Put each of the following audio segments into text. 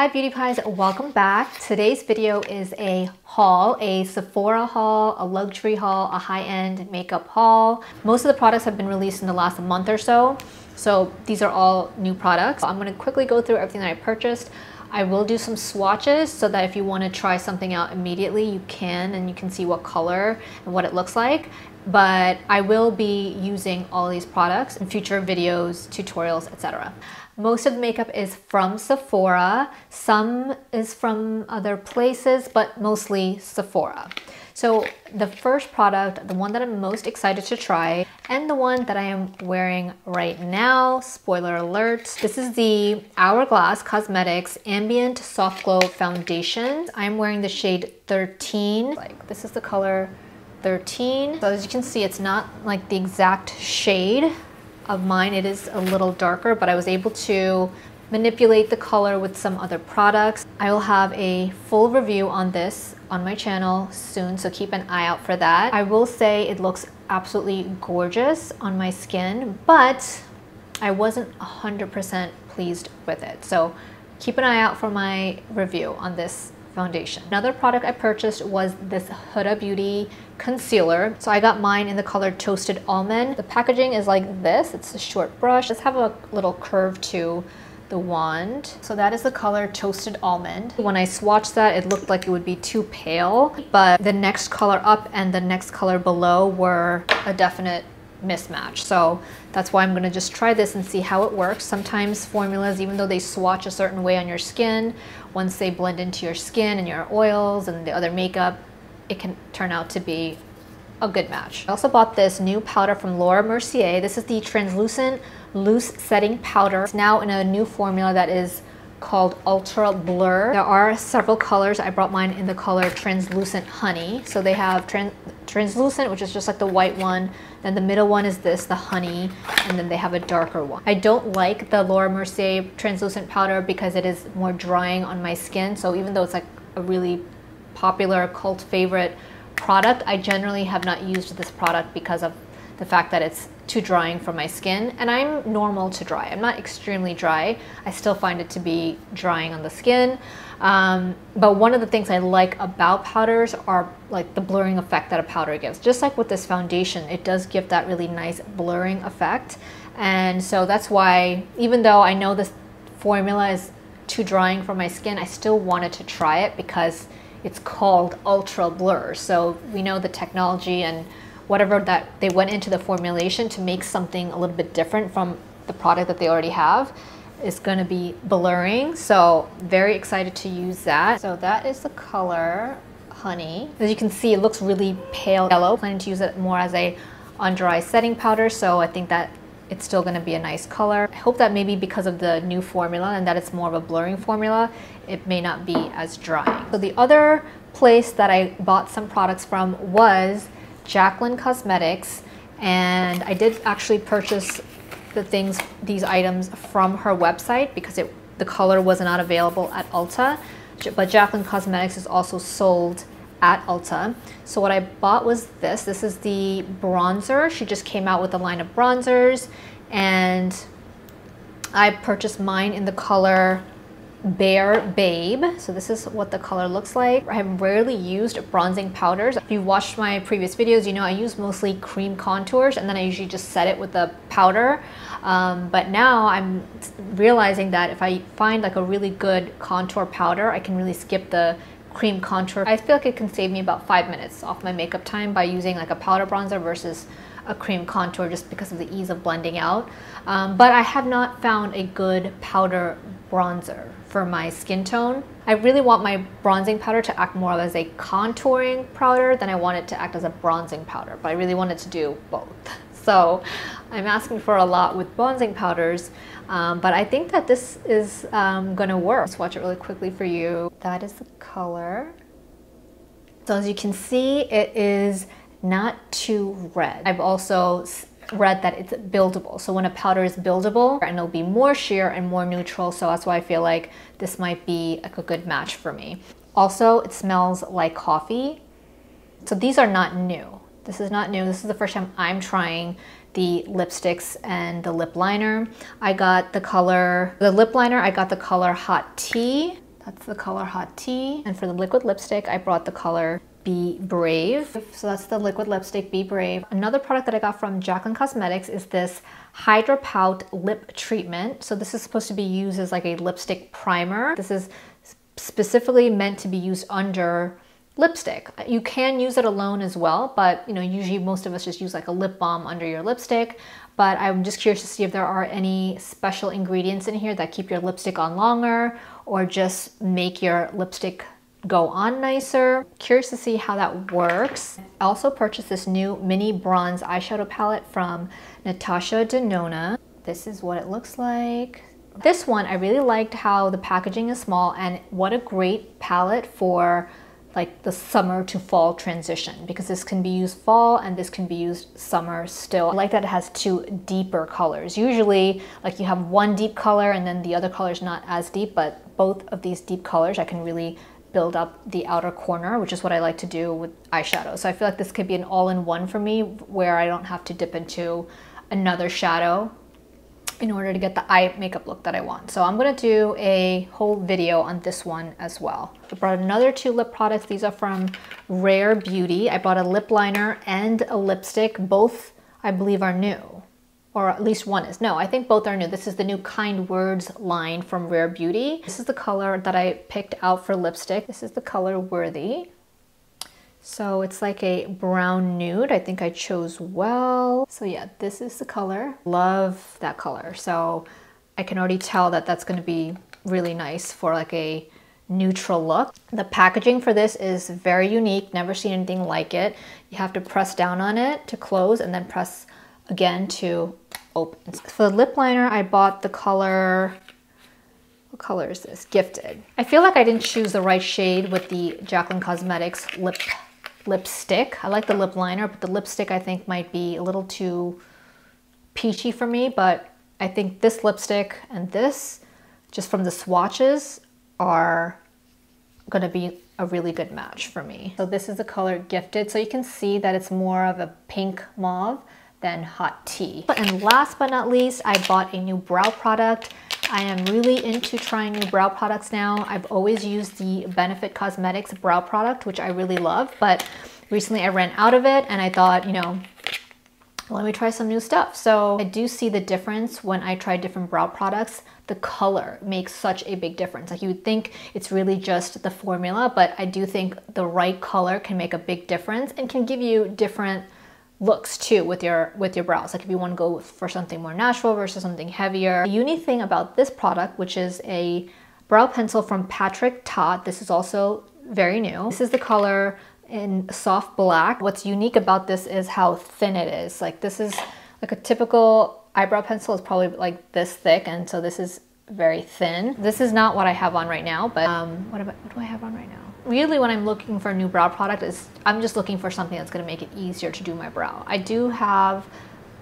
Hi BewtyPies, welcome back. Today's video is a haul, a Sephora haul, a luxury haul, a high-end makeup haul. Most of the products have been released in the last month or so, so these are all new products. I'm gonna quickly go through everything that I purchased. I will do some swatches so that if you wanna try something out immediately, you can and you can see what color and what it looks like. But I will be using all these products in future videos, tutorials, etc. Most of the makeup is from Sephora. Some is from other places, but mostly Sephora. So the first product, the one that I'm most excited to try, and the one that I am wearing right now, spoiler alert, this is the Hourglass Cosmetics Ambient Soft Glow Foundation. I'm wearing the shade 13. Like this is the color 13. So as you can see, it's not like the exact shade of mine. It is a little darker, but I was able to manipulate the color with some other products. I will have a full review on this on my channel soon, so keep an eye out for that. I will say it looks absolutely gorgeous on my skin, but I wasn't 100% pleased with it. So keep an eye out for my review on this foundation. Another product I purchased was this Huda Beauty concealer. So I got mine in the color Toasted Almond. The packaging is like this. It's a short brush. Let's have a little curve to the wand. So that is the color Toasted Almond. When I swatched that, it looked like it would be too pale, but the next color up and the next color below were a definite mismatch. So that's why I'm gonna just try this and see how it works. Sometimes formulas, even though they swatch a certain way on your skin, once they blend into your skin and your oils and the other makeup, it can turn out to be a good match. I also bought this new powder from Laura Mercier. This is the translucent loose setting powder. It's now in a new formula that is called Ultra Blur. There are several colors. I brought mine in the color Translucent Honey. So they have tran translucent, which is just like the white one. Then the middle one is this, the honey, and then they have a darker one. I don't like the Laura Mercier translucent powder because it is more drying on my skin. So even though it's like a really popular cult favorite product, I generally have not used this product because of the fact that it's too drying for my skin and I'm normal to dry. I'm not extremely dry. I still find it to be drying on the skin. Um, but one of the things I like about powders are like the blurring effect that a powder gives. Just like with this foundation, it does give that really nice blurring effect. And so that's why, even though I know this formula is too drying for my skin, I still wanted to try it because it's called Ultra Blur. So we know the technology and whatever that they went into the formulation to make something a little bit different from the product that they already have is going to be blurring. So very excited to use that. So that is the color Honey. As you can see, it looks really pale yellow. Planning to use it more as a under eye setting powder. So I think that it's still going to be a nice color. I hope that maybe because of the new formula and that it's more of a blurring formula, it may not be as drying. So the other place that I bought some products from was Jaclyn Cosmetics and I did actually purchase the things, these items from her website because it, the color was not available at Ulta. But Jaclyn Cosmetics is also sold at Ulta. So what I bought was this. This is the bronzer. She just came out with a line of bronzers and I purchased mine in the color Bare Babe. So this is what the color looks like. I have rarely used bronzing powders. If you watched my previous videos, you know I use mostly cream contours and then I usually just set it with a powder. Um, but now I'm realizing that if I find like a really good contour powder, I can really skip the cream contour. I feel like it can save me about five minutes off my makeup time by using like a powder bronzer versus a cream contour just because of the ease of blending out. Um, but I have not found a good powder bronzer for my skin tone. I really want my bronzing powder to act more as a contouring powder than I want it to act as a bronzing powder, but I really want it to do both. So I'm asking for a lot with bronzing powders, um, but I think that this is um, gonna work. Let's swatch it really quickly for you. That is the color. So as you can see, it is not too red. I've also read that it's buildable. So when a powder is buildable, and it'll be more sheer and more neutral. So that's why I feel like this might be like a good match for me. Also, it smells like coffee. So these are not new. This is not new. This is the first time I'm trying the lipsticks and the lip liner. I got the color, the lip liner, I got the color Hot Tea That's the color Hot Tea. And for the liquid lipstick, I brought the color Be Brave. So that's the liquid lipstick Be Brave. Another product that I got from Jaclyn Cosmetics is this Hydrapout Lip Treatment. So this is supposed to be used as like a lipstick primer. This is specifically meant to be used under lipstick. You can use it alone as well, but you know, usually most of us just use like a lip balm under your lipstick. But I'm just curious to see if there are any special ingredients in here that keep your lipstick on longer or just make your lipstick go on nicer. Curious to see how that works. I also purchased this new mini bronze eyeshadow palette from Natasha Denona. This is what it looks like. This one, I really liked how the packaging is small and what a great palette for like the summer to fall transition because this can be used fall and this can be used summer still. I like that it has two deeper colors. Usually like you have one deep color and then the other color is not as deep, but both of these deep colors I can really build up the outer corner, which is what I like to do with eyeshadow. So I feel like this could be an all-in-one for me where I don't have to dip into another shadow in order to get the eye makeup look that I want. So I'm gonna do a whole video on this one as well. I brought another two lip products. These are from Rare Beauty. I bought a lip liner and a lipstick. Both, I believe, are new. Or at least one is. No, I think both are new. This is the new Kind Words line from Rare Beauty. This is the color that I picked out for lipstick. This is the color Worthy. So it's like a brown nude. I think I chose well. So yeah, this is the color. Love that color. So I can already tell that that's gonna be really nice for like a neutral look. The packaging for this is very unique. Never seen anything like it. You have to press down on it to close and then press again to open. For the lip liner, I bought the color what color is this? Gifted. I feel like I didn't choose the right shade with the Jaclyn Cosmetics lip lipstick. I like the lip liner, but the lipstick I think might be a little too peachy for me, but I think this lipstick and this, just from the swatches, are gonna be a really good match for me. So this is the color Gifted, so you can see that it's more of a pink mauve than Hot Tea. And last but not least, I bought a new brow product. I am really into trying new brow products now. I've always used the Benefit Cosmetics brow product, which I really love, but recently I ran out of it and I thought, you know, let me try some new stuff. So I do see the difference when I try different brow products. The color makes such a big difference. Like you would think it's really just the formula, but I do think the right color can make a big difference and can give you different looks too with your with your brows. Like if you want to go for something more natural versus something heavier. The unique thing about this product which is a brow pencil from Patrick Ta this is also very new. This is the color in soft black. What's unique about this is how thin it is. Like this is like a typical eyebrow pencil is probably like this thick and so this is very thin. This is not what I have on right now but um, what, about, what do I have on right now really when I'm looking for a new brow product is I'm just looking for something that's going to make it easier to do my brow. I do have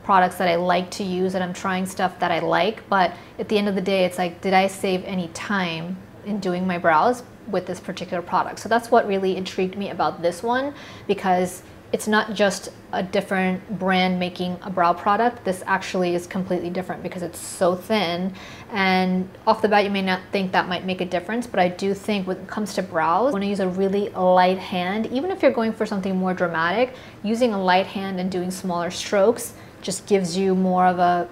products that I like to use and I'm trying stuff that I like, but at the end of the day, it's like, did I save any time in doing my brows with this particular product? So that's what really intrigued me about this one because it's not just a different brand making a brow product. This actually is completely different because it's so thin. And off the bat, you may not think that might make a difference, but I do think when it comes to brows, you want to use a really light hand. Even if you're going for something more dramatic, using a light hand and doing smaller strokes just gives you more of a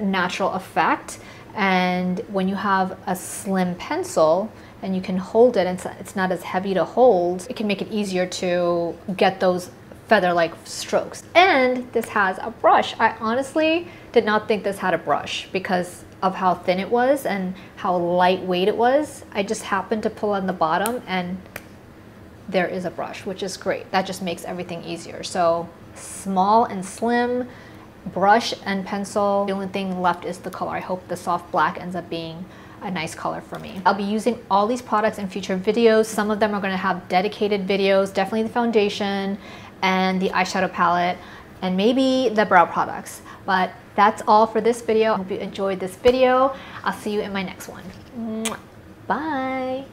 natural effect. And when you have a slim pencil, and you can hold it and it's not as heavy to hold, it can make it easier to get those feather-like strokes. And this has a brush. I honestly did not think this had a brush because of how thin it was and how lightweight it was. I just happened to pull on the bottom and there is a brush, which is great. That just makes everything easier. So small and slim, brush and pencil. The only thing left is the color. I hope the soft black ends up being a nice color for me. I'll be using all these products in future videos. Some of them are gonna have dedicated videos, definitely the foundation and the eyeshadow palette and maybe the brow products. But that's all for this video. I hope you enjoyed this video. I'll see you in my next one. Bye.